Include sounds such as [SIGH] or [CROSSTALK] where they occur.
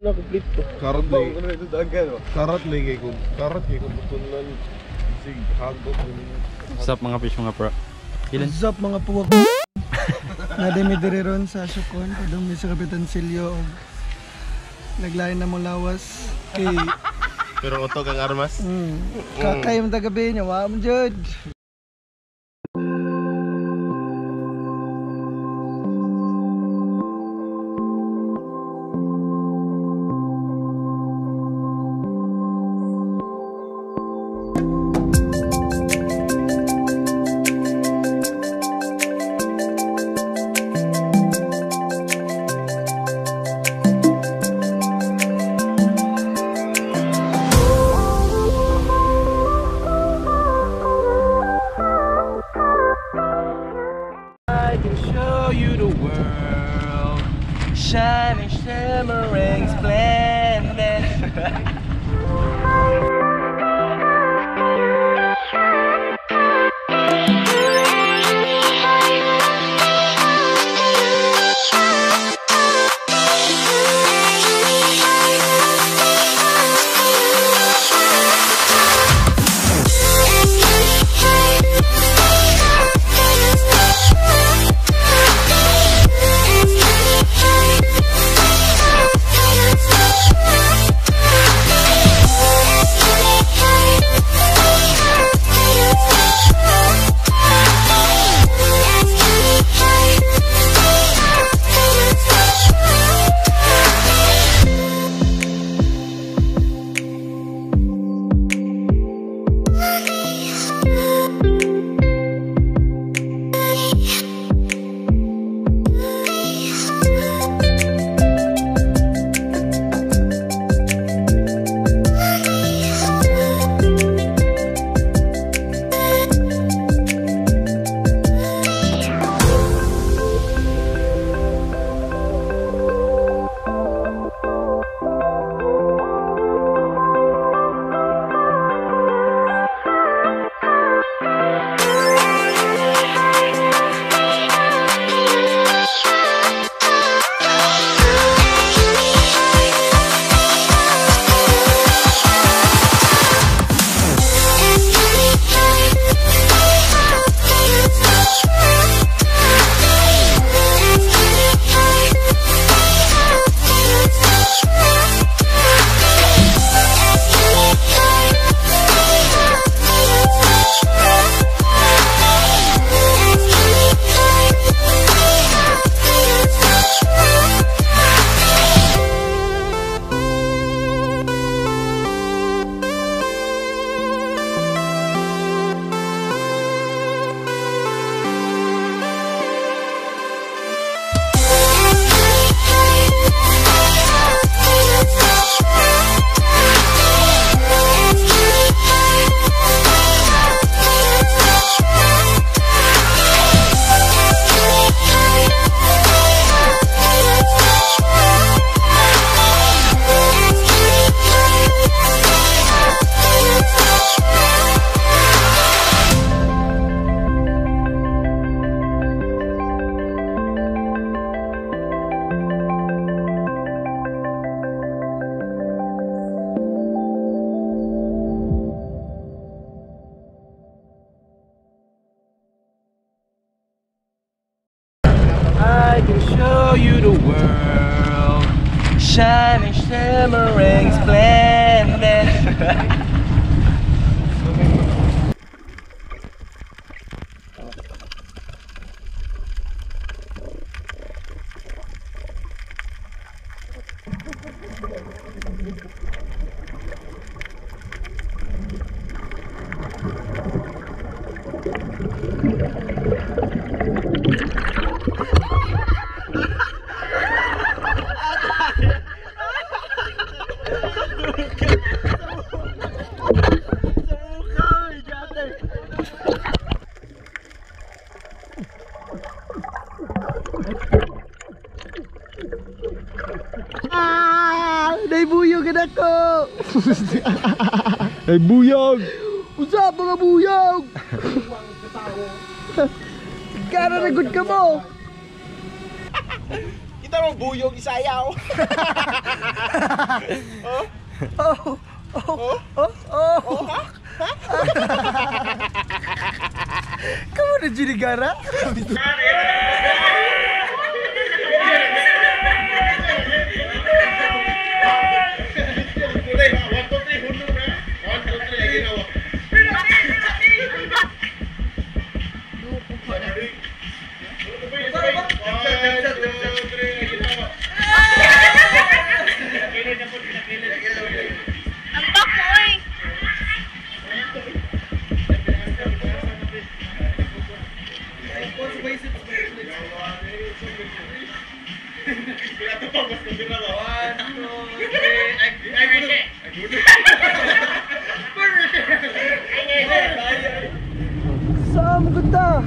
Na complete to. Karat lagi. Karat lagi ko. Karat lagi ko tutunan. Sig hagok What's up mga fish mga pro? Ilan? What's up mga puwag? [LAUGHS] Nadimi diri ron sa Sukon, padong mi sa Kapitan Silyo og naglain na mo lawas kay Pero oto kang armas. mm, kakay mo tagabi niya, wa mo jud. Shining, shimmering, splendid. [LAUGHS] Shining, shimmering, splendid. Naibuyog ka ko. Ay buyog. Usap mga buyog. Gara na good ka mo. Kita mo buyog isayaw. [LAUGHS] Oh, oh, oh, oh, oh. [LAUGHS] Kamu udah jadi gara? 내가 또 방금 들어가 와, 싸움 끝다.